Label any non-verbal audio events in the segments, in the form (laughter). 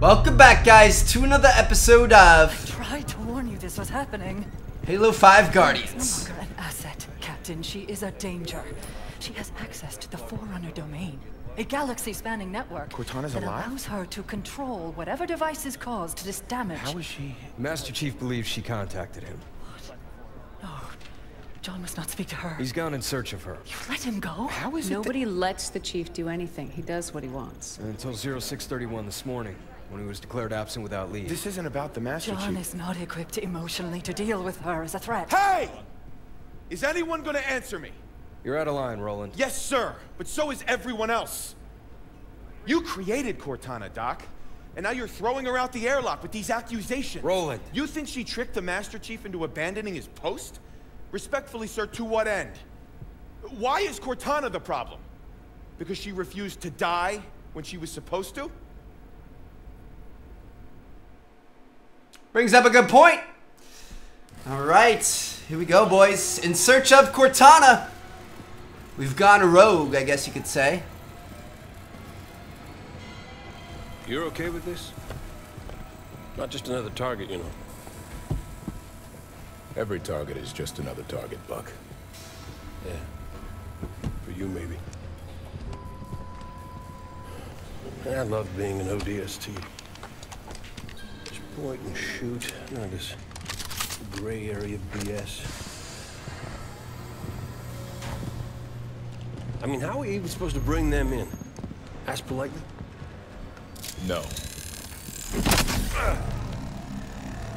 Welcome back, guys, to another episode of Tried to warn you this was happening. Halo 5 Guardians. No Guardians. longer an asset, Captain. She is a danger. She has access to the Forerunner domain, a galaxy-spanning network Cortana's that alive? allows her to control whatever devices caused this damage. How is she? Master Chief believes she contacted him. What? No, John must not speak to her. He's gone in search of her. You let him go. How is it? Nobody lets the chief do anything. He does what he wants. Until 0631 this morning, when he was declared absent without leave. This isn't about the Master John Chief. is not equipped emotionally to deal with her as a threat. Hey! Is anyone gonna answer me? You're out of line, Roland. Yes, sir, but so is everyone else. You created Cortana, Doc. And now you're throwing her out the airlock with these accusations. Roland. You think she tricked the Master Chief into abandoning his post? Respectfully, sir, to what end? Why is Cortana the problem? Because she refused to die when she was supposed to? Brings up a good point. All right, here we go, boys. In search of Cortana. We've gone rogue, I guess you could say. You're okay with this? Not just another target, you know. Every target is just another target, Buck. Yeah. For you, maybe. I love being an ODST. Just point and shoot. None of this gray area BS. I mean, how are we even supposed to bring them in? Ask politely? No.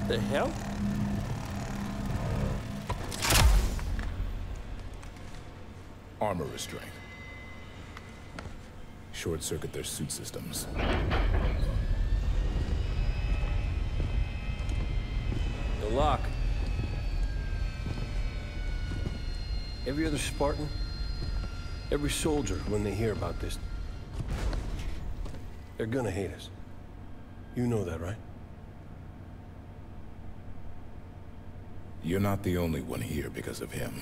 The hell? Armor restraint. Short circuit their suit systems. Lock. Every other Spartan, every soldier, when they hear about this, they're gonna hate us. You know that, right? You're not the only one here because of him.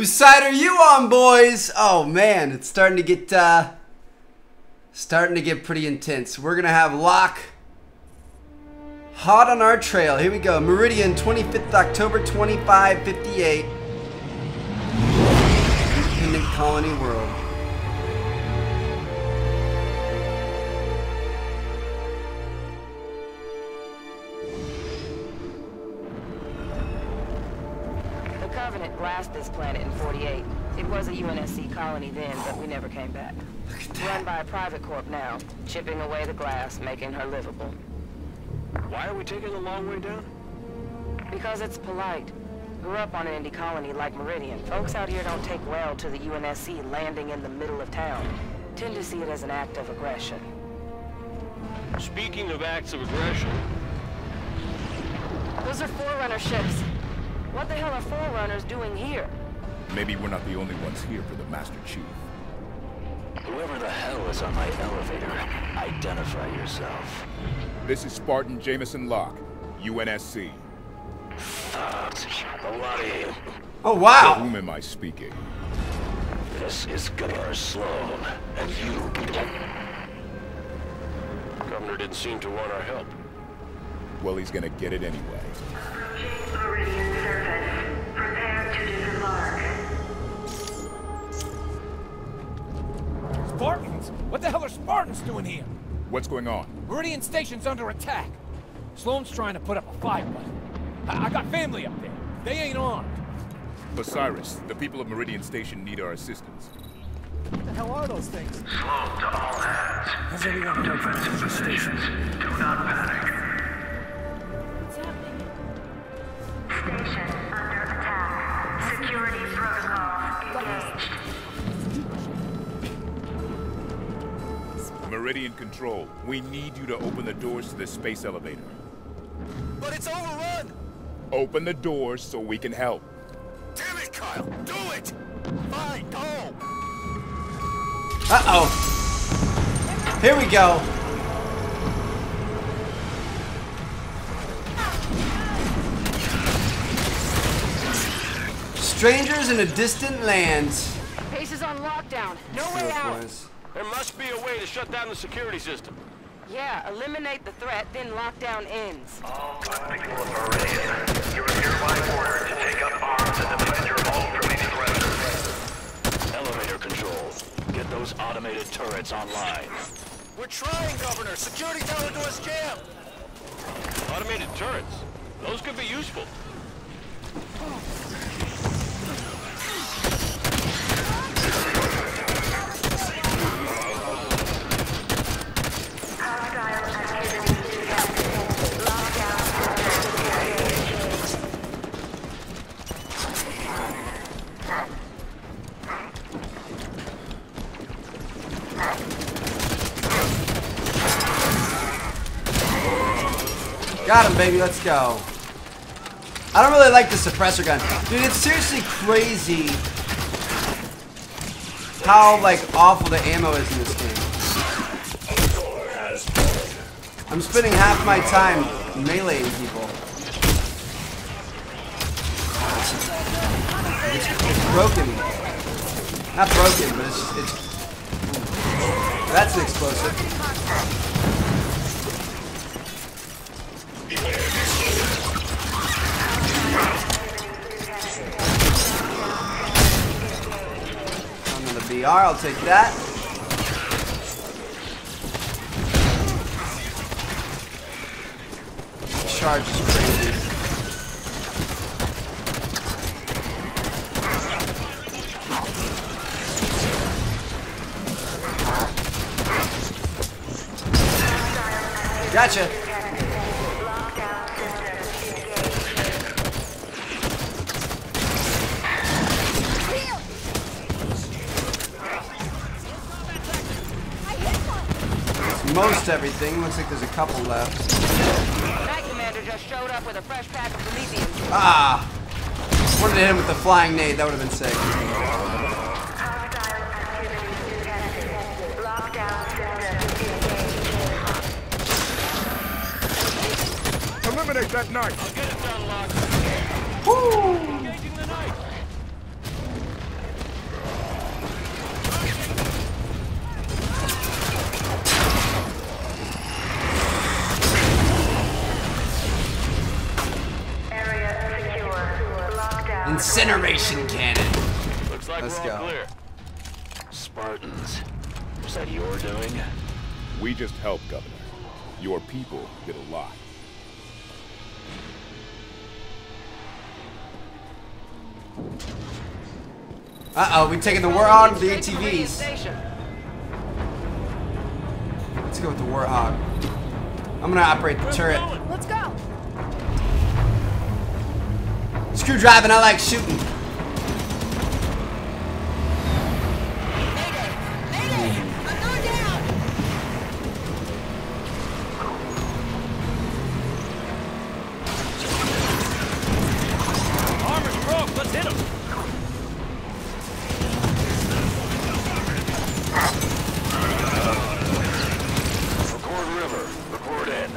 Whose side are you on, boys? Oh man, it's starting to get uh starting to get pretty intense. We're gonna have Locke hot on our trail. Here we go. Meridian, 25th October 2558. Independent Colony World. This planet in 48. It was a UNSC colony then, but we never came back. Run by a private corp now, chipping away the glass, making her livable. Why are we taking the long way down? Because it's polite. Grew up on an indie colony like Meridian. Folks out here don't take well to the UNSC landing in the middle of town. Tend to see it as an act of aggression. Speaking of acts of aggression, Those are Forerunner ships. What the hell are Forerunners doing here? Maybe we're not the only ones here for the Master Chief. Whoever the hell is on my elevator, identify yourself. This is Spartan Jameson Locke, UNSC. Thugs, a lot of you. Oh To wow. whom am I speaking? This is Governor Sloan, and you... Governor didn't seem to want our help. Well, he's gonna get it anyway. Meridian surface. Prepare to disembark. Spartans? What the hell are Spartans doing here? What's going on? Meridian Station's under attack. Sloan's trying to put up a fight, but I, I got family up there. They ain't armed. Osiris, the people of Meridian Station need our assistance. What the hell are those things? Slow to all hands. Has anyone heard from Meridian Station? Do not panic. Meridian Control. We need you to open the doors to the space elevator. But it's overrun! Open the doors so we can help. Damn it, Kyle! Do it! Fine, go! Uh-oh. Here we go. Strangers in a distant land. Pace is on lockdown. No way out boys. There must be a way to shut down the security system. Yeah, eliminate the threat, then lockdown ends. All good people of Meridian. You are hereby ordered to take up arms and defend your home from any threat. Elevator control. Get those automated turrets online. We're trying, Governor. Security tower door's jammed. Automated turrets? Those could be useful. (sighs) (sighs) (sighs) Got him, baby. Let's go. I don't really like the suppressor gun. Dude, it's seriously crazy how, like, awful the ammo is in this game. I'm spending half my time meleeing people. It's, broken. Not broken, but it's, it's... That's an explosive. Another BR, I'll take that. Charge is crazy. Gotcha. Most everything. Looks like there's a couple left. Knight Commander just showed up with a fresh pack of Prometheans. Ah! Wanted to hit him with the flying nade. That would have been sick. Hostile activity detected. Lockdown systems engaged. Eliminate that knife. I'll Incineration cannon. Looks like Let's we're all go. clear. Spartans. Was that your doing? We just helped, Governor. Your people did a lot. Uh oh, we taking the Warthog, the to Meridian ATVs. Let's go with the Warthog. I'm gonna operate the turret. Screw driving, I like shooting. Armor's broke. Let's hit. McCord River. Record in.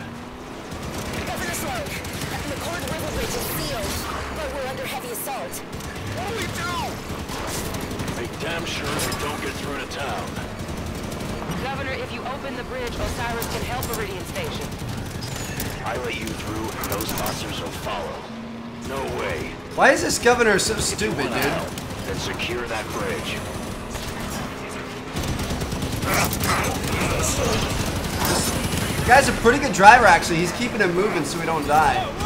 Governor Sloan, McCord River Bridge is sealed, but we're under heavy assault. What do we do? Make damn sure we don't get through to town. Governor, if you open the bridge, Osiris can help Meridian Station. I let you through, and those monsters will follow. No way. Why is this governor so stupid, One dude? out, Then secure that bridge. The guy's a pretty good driver, actually. He's keeping it moving so we don't die.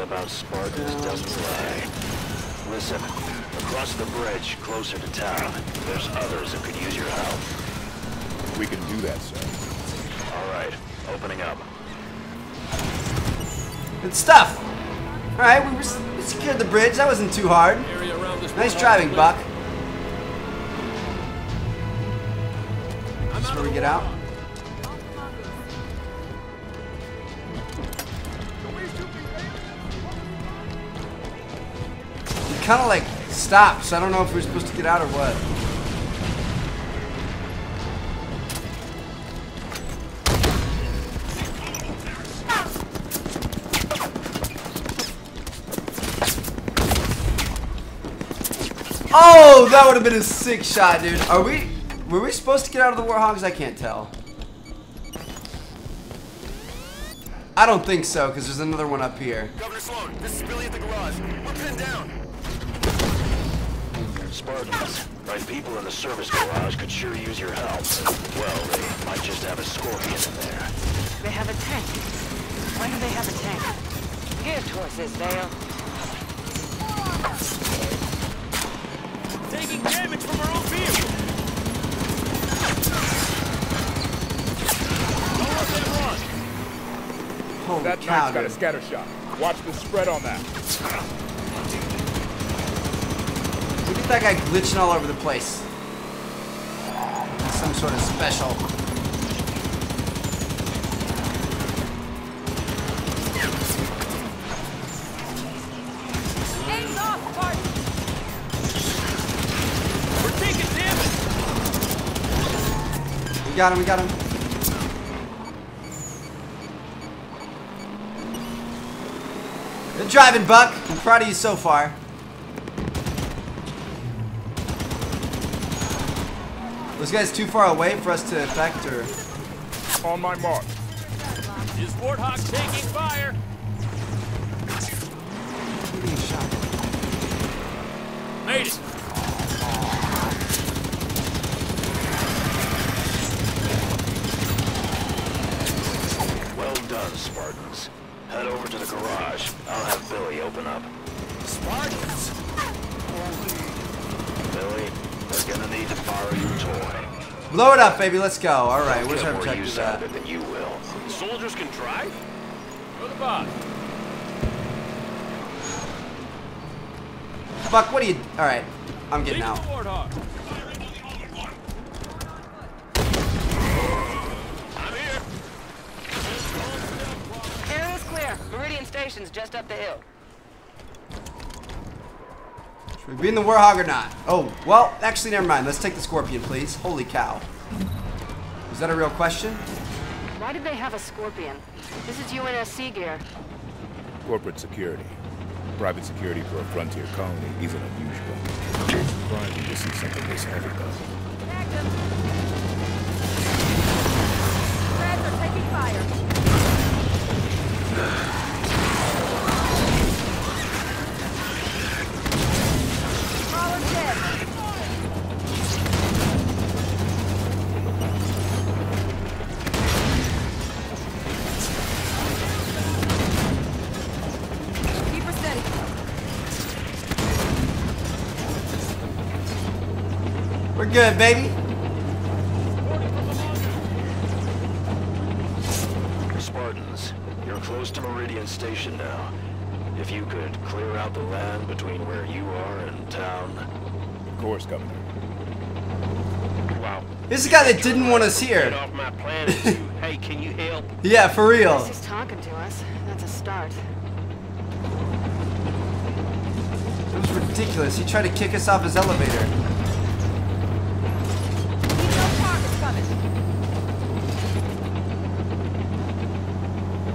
Propaganda about Spartans doesn't lie. Listen, across the bridge, closer to town, there's others who could use your help. We can do that, sir. All right, opening up. Good stuff. All right, we, were, we secured the bridge. That wasn't too hard. Area around this Nice driving, Buck. I'm This out where we get out. kind of like stopped, so I don't know if we're supposed to get out or what. Oh, that would have been a sick shot, dude. Are we, were we supposed to get out of the Warthogs? I can't tell. I don't think so, because there's another one up here. Governor Sloan, this is Billy at the garage. We're pinned down. Spartans, my people in the service garage could sure use your help. Well, they might just have a scorpion in there. They have a tank. Why do they have a tank? Give towards this, Vale. Taking damage from our own vehicle. Don't let them run. Holy That cow, knight's got a scatter shot. Watch the spread on that. Look at that guy glitching all over the place. Some sort of special. Aim off, Spartan! We're taking damage. We got him, we got him. Good driving, Buck. I'm proud of you so far. Those guys too far away for us to affect her. On my mark. Is Warthog taking fire? Shot. Made it. Well done, Spartans. Head over to the garage. I'll have Billy open up. Spartans. Billy, they're gonna need to borrow your toy. Blow it up, baby. Let's go. All right, They'll where's get our more objective use out at? of than you will. Soldiers can drive? Go the boss. Buck, what are you... All right, I'm getting Leave out. the I'm here. Area's clear. Meridian Station's just up the hill. We be in the Warthog or not? Oh, well, actually, never mind. Let's take the Scorpion, please. Holy cow. Is that a real question? Why did they have a Scorpion? This is UNSC gear. Corporate security. Private security for a frontier colony isn't unusual. Surprising to see something this heavy, though. Good, baby. Spartans, you're close to Meridian Station now. If you could clear out the land between where you are and town. Of course, Governor. Wow. This is the guy that didn't want us Get here. off my planet, you. (laughs) Hey, can you help? Yeah, for real. He's talking to us. That's a start. It was ridiculous. He tried to kick us off his elevator. Keep those targets coming.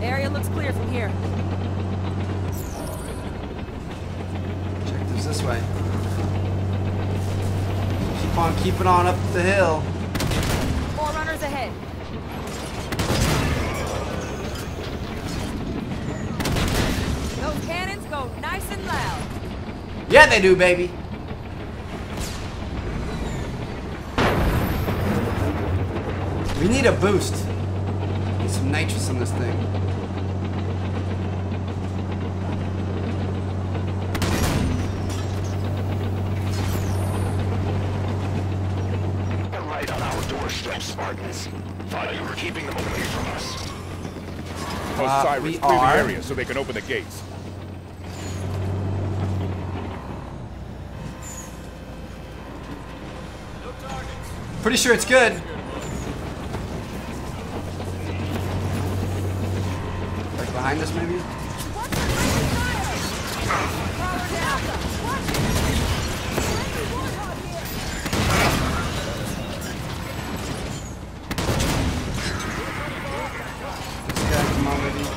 Area looks clear from here. Check this this way. Keep on keeping on up the hill. Forerunners ahead. Those cannons go nice and loud. Yeah, they do, baby. We need a boost. Need some nitrous in this thing. They're right on our doorstep, Spartans. Thought you were keeping them away from us. Uh, Osiris, we clear are. the area so they can open the gates. Pretty sure it's good. Like behind us, maybe?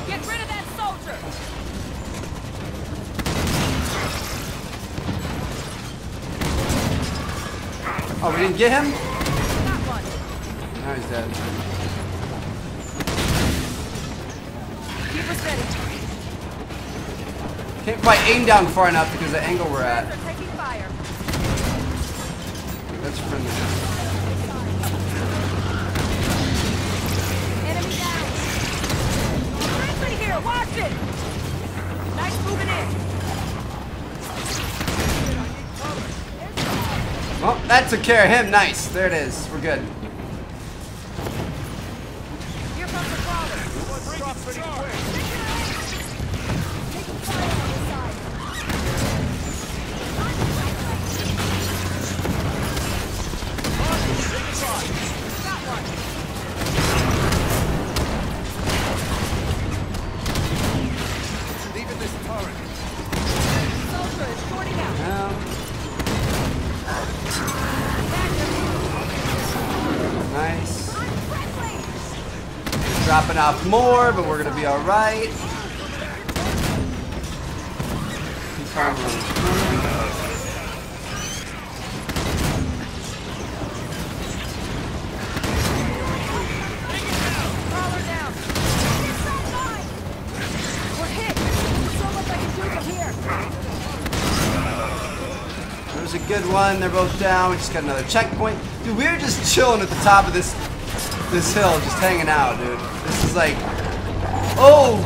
Get rid of that soldier! Oh, we didn't get him? Now he's dead. Keep us ready. Can't quite aim down far enough because of the angle we're at. That's friendly. Here. Watch it. Nice moving in. Well, that took care of him. Nice. There it is. We're good. Here comes the crawler. Off more, but we're gonna be all right. Keep on Crawler down. We're hit. There's so much I can do from here. There's a good one. They're both down. We just got another checkpoint. Dude, we are just chilling at the top of this this hill, just hanging out, dude. Is like, oh,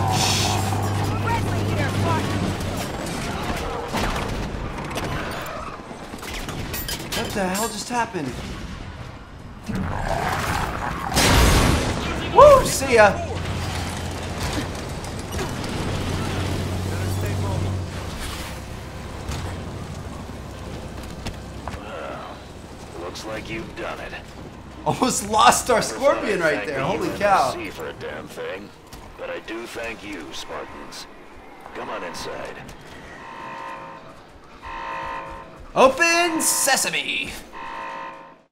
what the hell just happened? Woo! See ya. Looks like you've done it. Almost lost our scorpion right there. the Holy cow. for a damn thing. But I do thank you, Spartans. Come on inside. Open sesame.